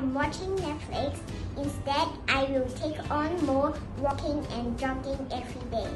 watching Netflix. Instead, I will take on more walking and jogging every day.